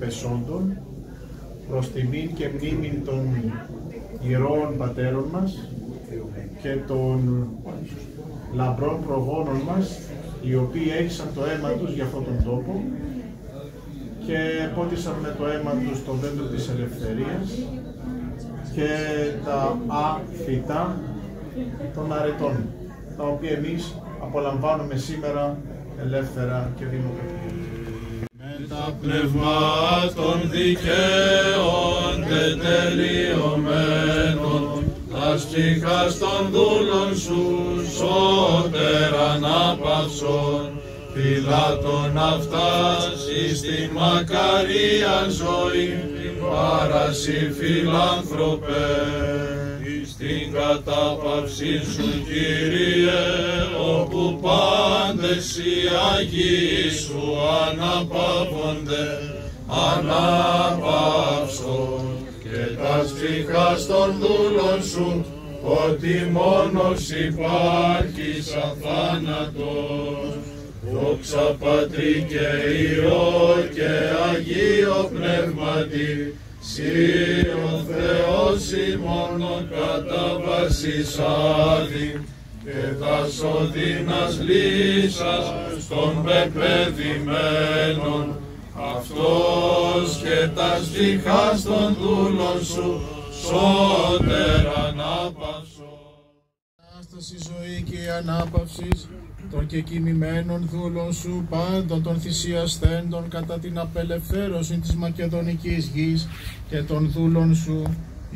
εσόντων προς τιμήν και μνήμην των ιερών πατέρων μας και των λαμπρών προγόνων μας οι οποίοι έχησαν το αίμα τους για αυτόν τον τόπο και πότισαν με το αίμα τους το δέντρο της ελευθερίας και τα αφητά των αρετών, τα οποία εμείς απολαμβάνουμε σήμερα ελεύθερα και δημοκρατικά. Με τα πνευμάτων δικαίων τελειωμένων, τα στίχα των δούλων σου σώτερα να παυσών, φυλάτων φτάσει στην μακαρία ζωή, παρασύ φιλάνθρωπε, στην κατάπαυση σου Κύριε, όπου πάντες οι Αγίοι σου αναπαύονται, αναπαύσον και τα στίχα των δούλων σου, ότι μόνος υπάρχει σαν θάνατος. Δόξα Πατρί και Υιό και Αγίο Πνεύματι, Συ ο Θεός ημώνο κατά βασισάδη, και τα σωδίνας λύσας των πεπαιδημένων, αυτός και τα στιχάς των δούλων σου, σώτερα να παυσώ. Ανάσταση ζωή και η ανάπαυσης των και κοιμημένων δούλων σου πάντων των θυσιαστέντων κατά την απελευθέρωση της Μακεδονικής γης και των δούλων σου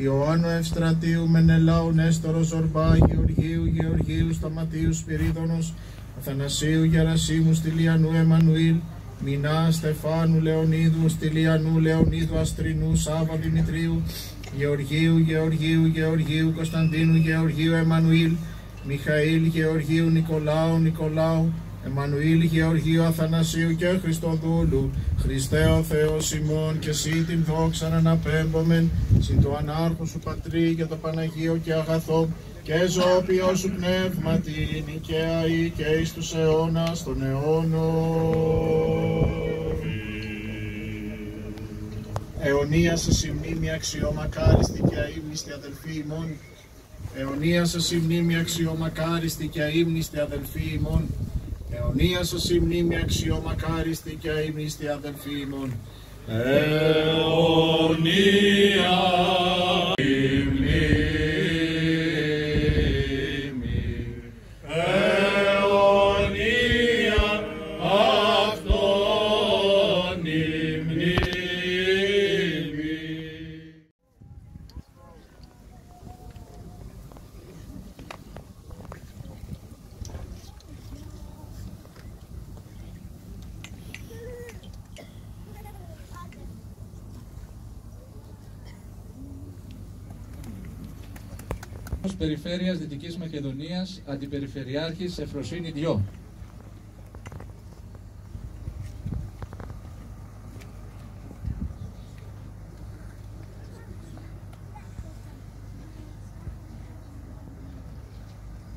Ιωάννου Ευστρατείου, Μενελάου, Νέστορος, Ζορμπά, Γεωργίου, Γεωργίου, Σταματίου, Σπυρίδωνος, Αθανασίου, Γερασίμου, Στυλιανού, Εμμανουήλ, Μινά, Στεφάνου, Λεωνίδου, Στυλιανού, Λεωνίδου, Αστρινού, Σάβα, Δημητρίου, Γεωργίου, Γεωργίου, Γεωργίου, Κωνσταντίνου, Γεωργίου, Εμμανουήλ, Μιχαήλ, Γεωργίου, Νικολάου, Νικολάου, Εμμανουήλ, Γεωργίου, Αθανασίου και Χριστοδούλου, Χριστέ ο Θεός ημών και εσύ την δόξα να αναπέμπομεν, συν το ανάρχο σου Πατρί και το Παναγίο και αγαθό, και ζώπιο σου πνεύματι, νικαία ή και εις τους αιώνας των αιώνων. Αιωνία σας η μνήμη αξιομακάριστη και αείμνηστη αδελφοί ημών. Αιωνία σας η μνήμη αξιομακάριστη και αείμνηστη αδελφοί ημών. Αιωνία σας η μνήμη αξιομακάριστη και αείμνηστη αδελφοί ημών. Αιωνία Ως Περιφέρειας Δυτικής Μακεδονίας, Αντιπεριφερειάρχης Εφροσύνη Διό.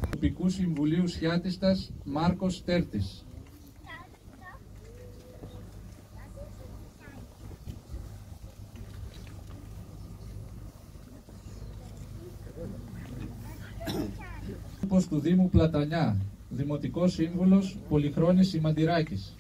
Τοπικού Συμβουλίου Σιάτιστας Μάρκος Τέρτης. Τύπος του Δήμου Πλατανιά, Δημοτικός Σύμβουλος Πολυχρόνης Σημαντηράκης.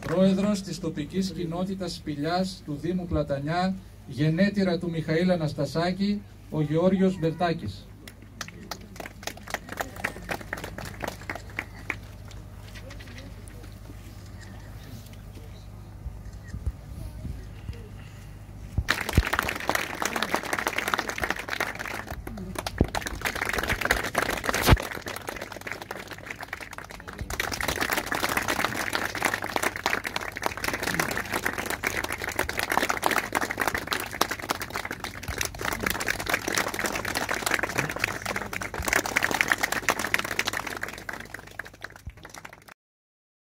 Πρόεδρος της τοπικής κοινότητας Σπηλιάς του Δήμου Πλατανιά, γενέτειρα του Μιχαήλ Αναστασάκη, ο Γεώργιος Μπερτάκης.